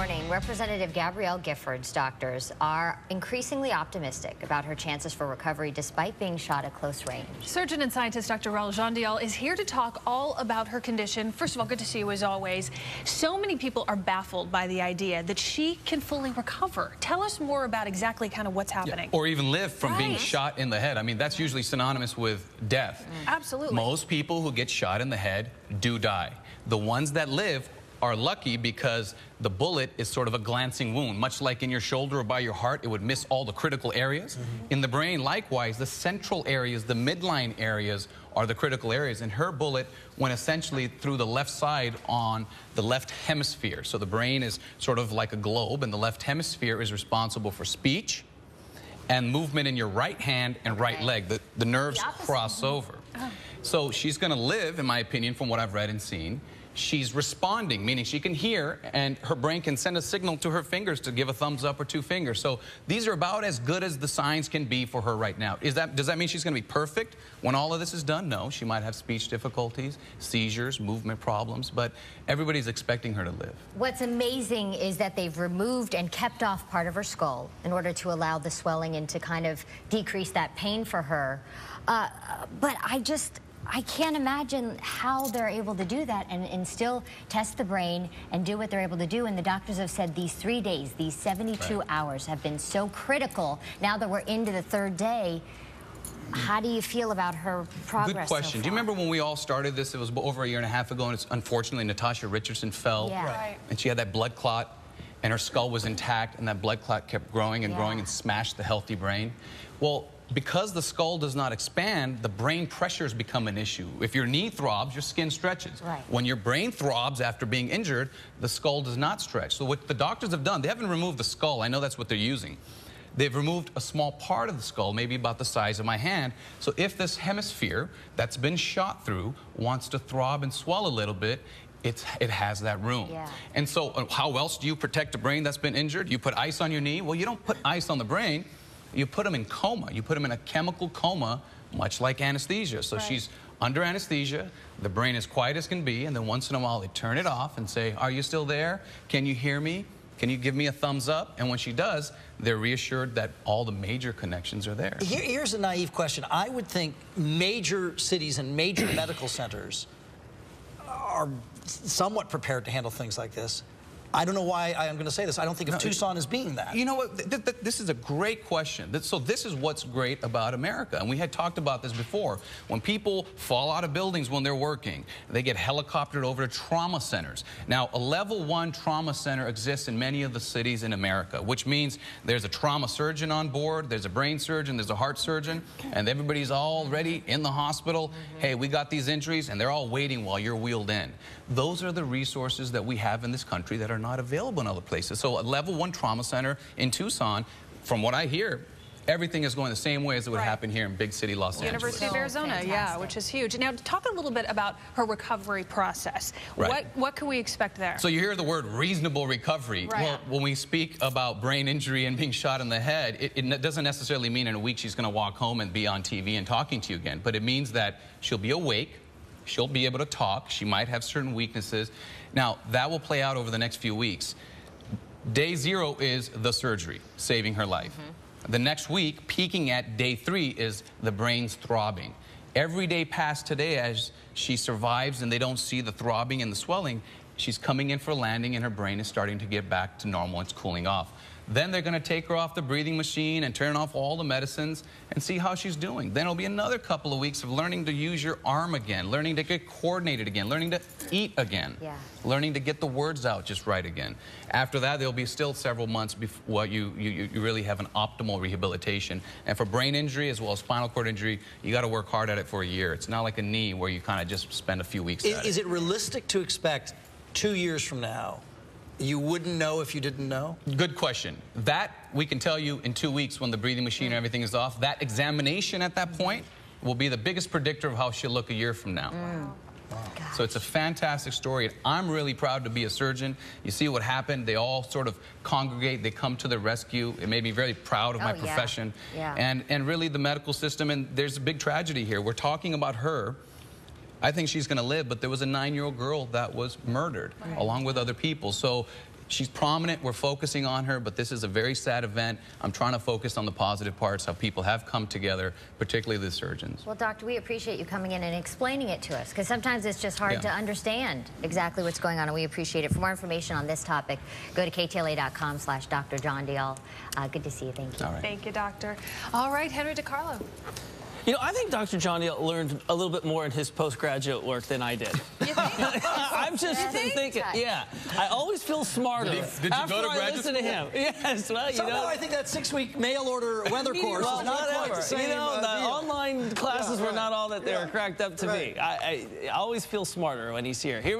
morning, Representative Gabrielle Giffords' doctors are increasingly optimistic about her chances for recovery despite being shot at close range. Surgeon and scientist Dr. Rahul Jandial is here to talk all about her condition. First of all, good to see you as always. So many people are baffled by the idea that she can fully recover. Tell us more about exactly kind of what's happening. Yeah. Or even live from right. being shot in the head. I mean, that's usually synonymous with death. Mm. Absolutely. Most people who get shot in the head do die. The ones that live are lucky because the bullet is sort of a glancing wound. Much like in your shoulder or by your heart, it would miss all the critical areas. Mm -hmm. In the brain, likewise, the central areas, the midline areas are the critical areas. And her bullet went essentially through the left side on the left hemisphere. So the brain is sort of like a globe, and the left hemisphere is responsible for speech and movement in your right hand and right leg. The, the nerves the cross over. Oh. So she's going to live, in my opinion, from what I've read and seen she's responding, meaning she can hear and her brain can send a signal to her fingers to give a thumbs up or two fingers. So these are about as good as the signs can be for her right now. Is that, does that mean she's going to be perfect when all of this is done? No, she might have speech difficulties, seizures, movement problems, but everybody's expecting her to live. What's amazing is that they've removed and kept off part of her skull in order to allow the swelling and to kind of decrease that pain for her. Uh, but I just, I can't imagine how they're able to do that and, and still test the brain and do what they're able to do. And the doctors have said these three days, these 72 right. hours have been so critical. Now that we're into the third day, how do you feel about her progress? Good question. So do you remember when we all started this? It was over a year and a half ago, and it's unfortunately Natasha Richardson fell, yeah. right. and she had that blood clot, and her skull was intact, and that blood clot kept growing and yeah. growing and smashed the healthy brain. Well, because the skull does not expand, the brain pressures become an issue. If your knee throbs, your skin stretches. Right. When your brain throbs after being injured, the skull does not stretch. So what the doctors have done, they haven't removed the skull. I know that's what they're using. They've removed a small part of the skull, maybe about the size of my hand. So if this hemisphere that's been shot through wants to throb and swell a little bit, it's, it has that room. Yeah. And so uh, how else do you protect a brain that's been injured? You put ice on your knee? Well, you don't put ice on the brain you put them in coma. You put them in a chemical coma, much like anesthesia. So right. she's under anesthesia. The brain is quiet as can be, and then once in a while they turn it off and say, are you still there? Can you hear me? Can you give me a thumbs up? And when she does, they're reassured that all the major connections are there. Here, here's a naive question. I would think major cities and major medical centers are somewhat prepared to handle things like this. I don't know why I'm going to say this. I don't think of no, Tucson as being that. You know what? Th th this is a great question. So this is what's great about America. And we had talked about this before. When people fall out of buildings when they're working, they get helicoptered over to trauma centers. Now, a level one trauma center exists in many of the cities in America, which means there's a trauma surgeon on board, there's a brain surgeon, there's a heart surgeon, and everybody's already in the hospital. Mm -hmm. Hey, we got these injuries, and they're all waiting while you're wheeled in. Those are the resources that we have in this country that are not available in other places. So a level one trauma center in Tucson, from what I hear, everything is going the same way as it would right. happen here in big city Los Angeles. University of Arizona, yeah, which is huge. Now, talk a little bit about her recovery process. Right. What what can we expect there? So you hear the word reasonable recovery. Right. Well, when we speak about brain injury and being shot in the head, it, it doesn't necessarily mean in a week she's going to walk home and be on TV and talking to you again, but it means that she'll be awake, she'll be able to talk, she might have certain weaknesses. Now, that will play out over the next few weeks. Day zero is the surgery, saving her life. Mm -hmm. The next week, peaking at day three, is the brain's throbbing. Every day past today, as she survives and they don't see the throbbing and the swelling, she's coming in for landing and her brain is starting to get back to normal. It's cooling off. Then they're going to take her off the breathing machine and turn off all the medicines and see how she's doing. Then it'll be another couple of weeks of learning to use your arm again, learning to get coordinated again, learning to eat again, yeah. learning to get the words out just right again. After that, there'll be still several months before you, you, you really have an optimal rehabilitation. And for brain injury as well as spinal cord injury, you got to work hard at it for a year. It's not like a knee where you kind of just spend a few weeks is, Is it realistic to expect two years from now you wouldn't know if you didn't know? Good question. That we can tell you in two weeks when the breathing machine and everything is off. That examination at that point will be the biggest predictor of how she'll look a year from now. Mm. So it's a fantastic story. I'm really proud to be a surgeon. You see what happened. They all sort of congregate. They come to the rescue. It made me very proud of oh, my yeah. profession. Yeah. And, and really the medical system. And there's a big tragedy here. We're talking about her. I think she's going to live, but there was a nine-year-old girl that was murdered right. along with other people. So She's prominent. We're focusing on her, but this is a very sad event. I'm trying to focus on the positive parts, how people have come together, particularly the surgeons. Well, doctor, we appreciate you coming in and explaining it to us because sometimes it's just hard Yeah. to understand exactly what's going on, and we appreciate it. For more information on this topic, go to ktla.com slash Dr. Jandial. Uh, good to see you. Thank you. All right. Thank you, doctor. All right, Henry DiCarlo. You know, I think Dr. Jandial learned a little bit more in his postgraduate work than I did. You think? I'm just You think? thinking, yeah. I always feel smarter Did you- did you after go to I graduate listen to him. Yes, well, you Somehow know. I think that six-week mail-order weather course well, is not quite whatever. the same you know, uh, the deal. online classes Yeah, were not all that they Yeah. were cracked up to Right. be. I, I, I always feel smarter when he's here. Here we